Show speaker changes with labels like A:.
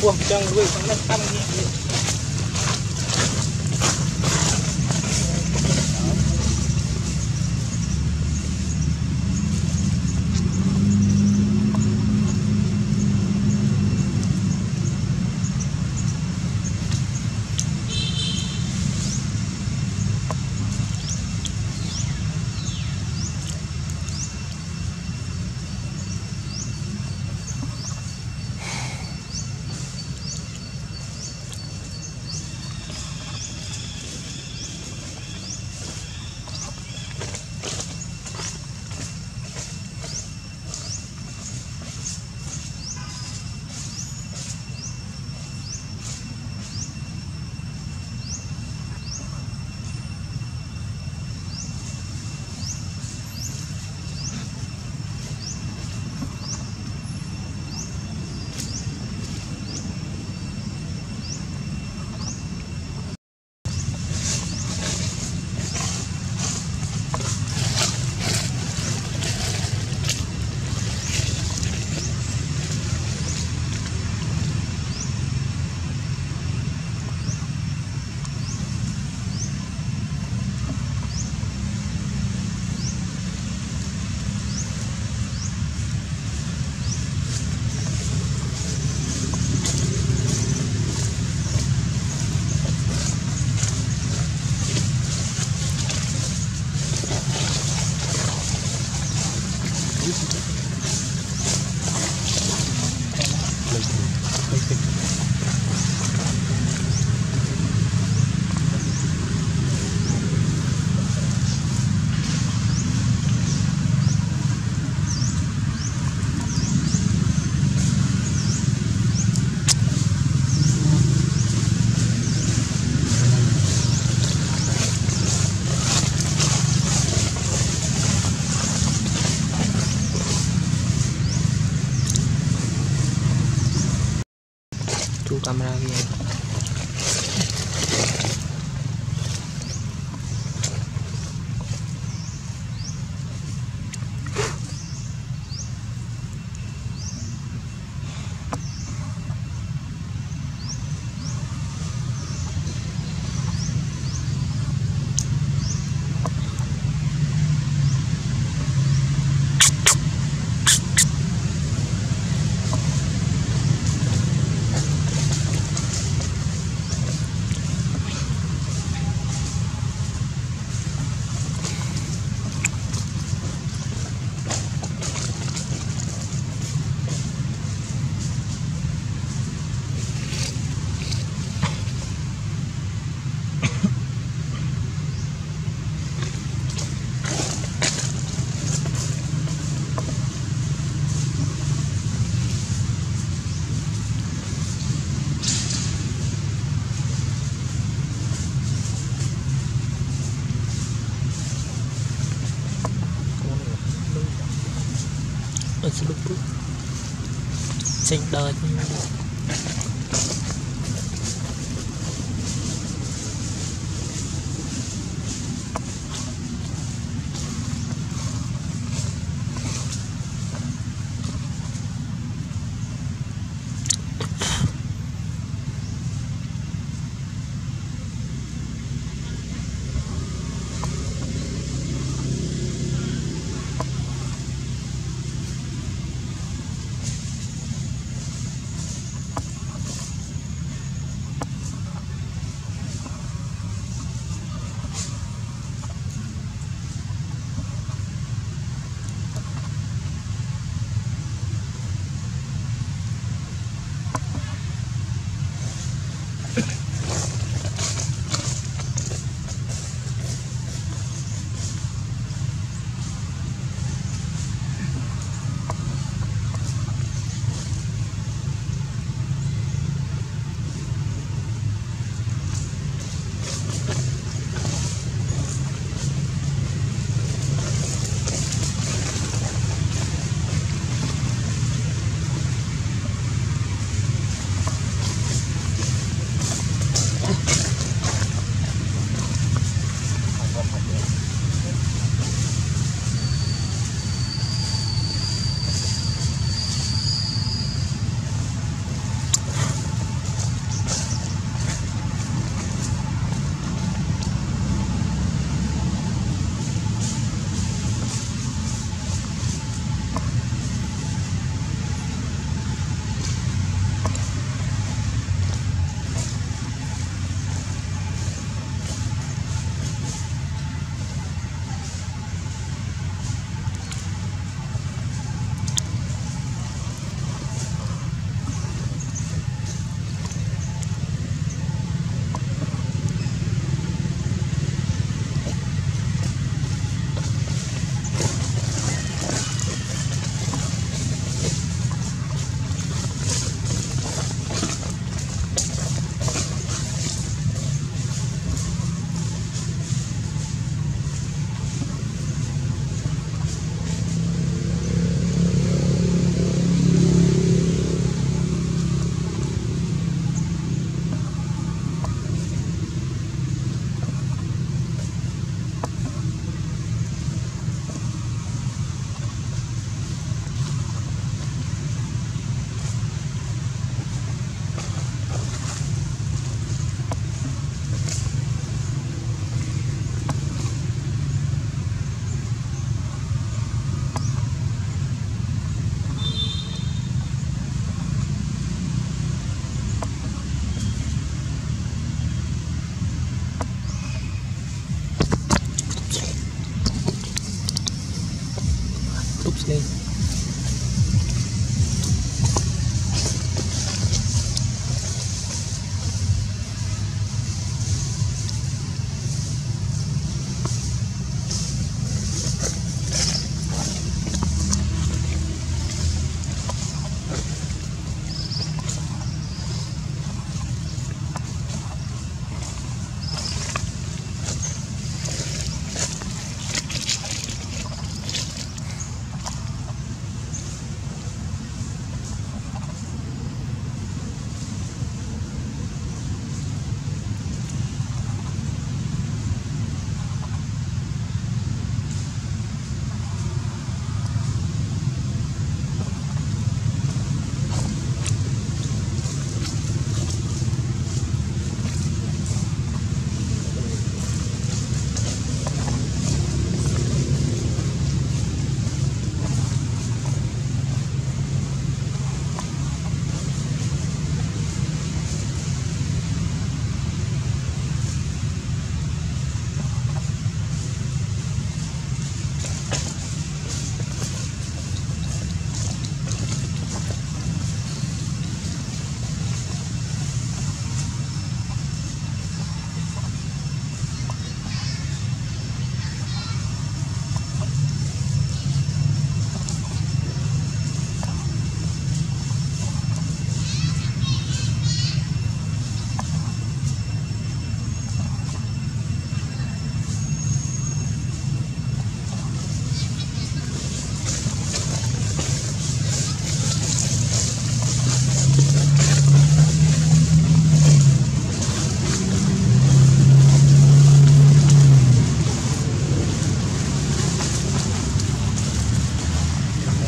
A: ពោះចឹងរួចផងនឹងតាមនេះ
B: cámara bien. Ở sự lúc bước sinh đời